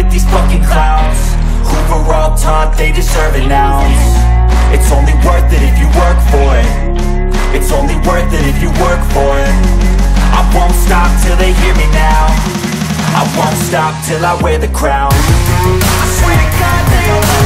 at these fucking clowns. Who were all taught they deserve an ounce. It's only worth it if you work for it. It's only worth it if you work for it. I won't stop till they hear me now. I won't stop till I wear the crown. I swear to God they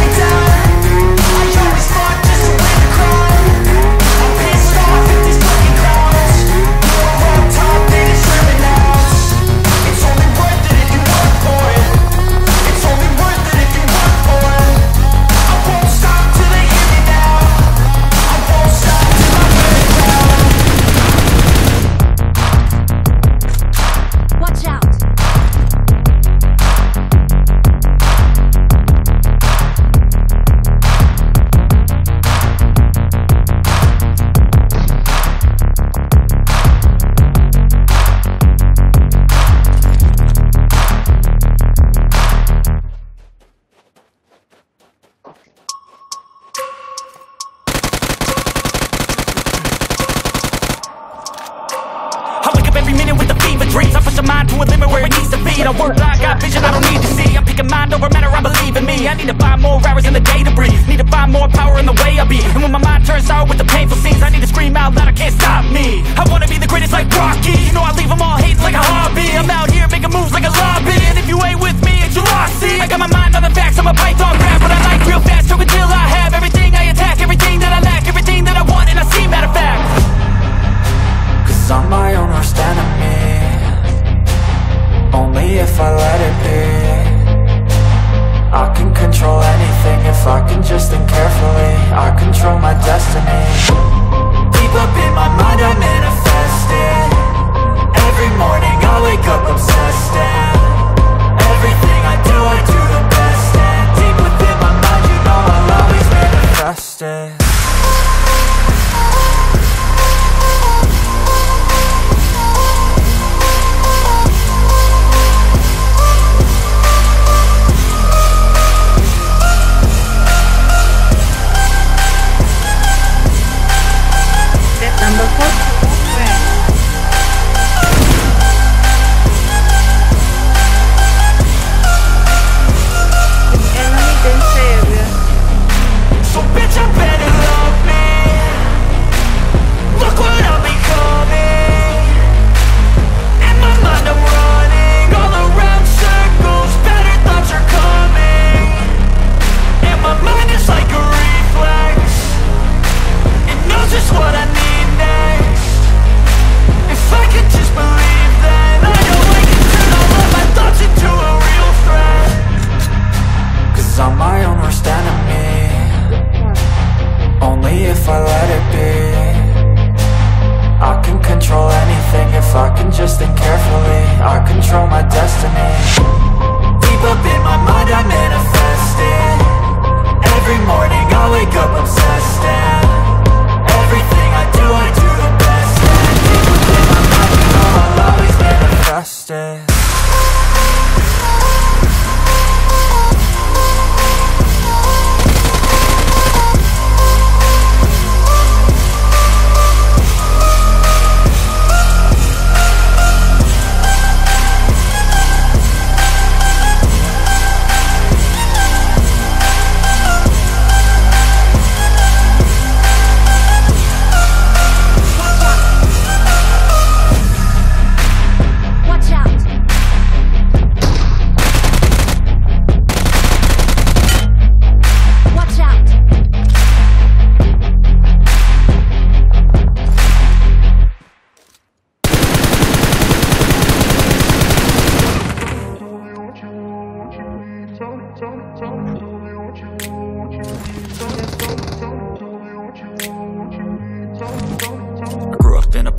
I'm mind over matter, I believe in me. I need to find more hours in the day to breathe. Need to find more power in the way I be. And when my mind turns sour with the painful scenes I need to scream out loud, I can't stop me. I wanna be the greatest like Rocky. You know I leave them all hating like a hobby. I'm out here making moves like a lobby. And if you ain't with me, it's your loss, see I got my mind on the facts, I'm a python crap But I like real fast, choke until I have Everything I attack, everything that I lack Everything that I want and I see, matter of fact. Cause I'm my own worst enemy Only if I let it be I can control anything if I can just think carefully. I control my destiny. Deep up in my mind I manifest it Every morning I wake up obsessed. And Everything I do I do the best. And deep within my mind you know I'll always manifest it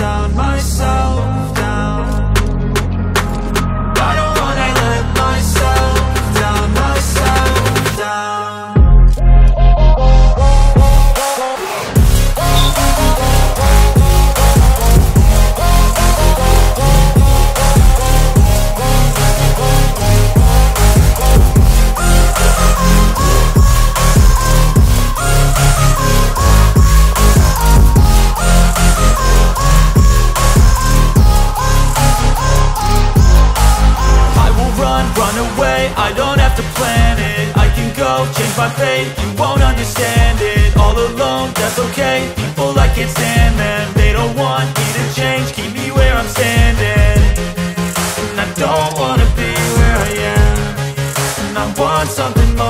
down, myself Want something more,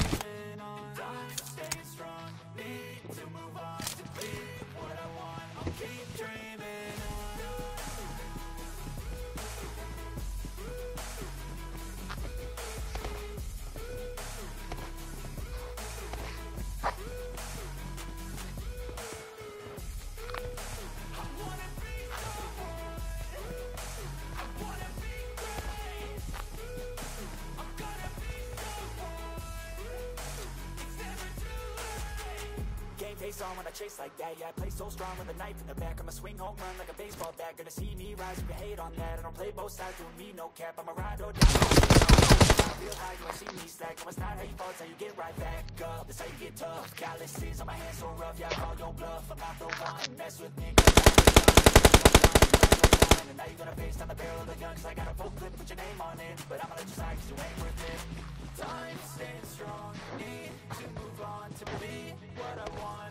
face on when I chase like that. Yeah, I play so strong with a knife in the back I'ma swing home run like a baseball bat. Gonna see me rise, you can hate on that. I don't play both sides, doing me no cap. I'ma ride or die. Real high, you ain't see me slack. No, it's not how you fall, it's how you get right back up. That's how you get tough. Calluses on my hands so rough Yeah, I call your bluff. I'm not the one Mess with me. And now you're gonna face down the barrel of the gun Cause I got a full clip, put your name on it. But I'ma let you slide cause you ain't worth it. Time staying strong. Need to move on to be what I want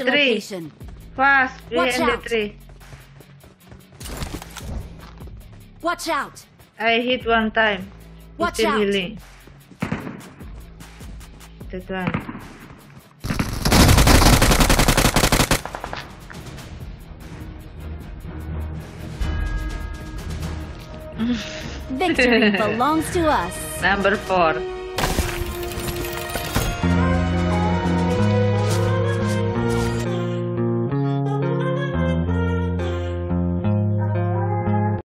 the a tree. location. Fast Watch behind the out. tree. Watch out! I hit one time. He's Watch still out. healing. That one. Victory belongs to us. Number four.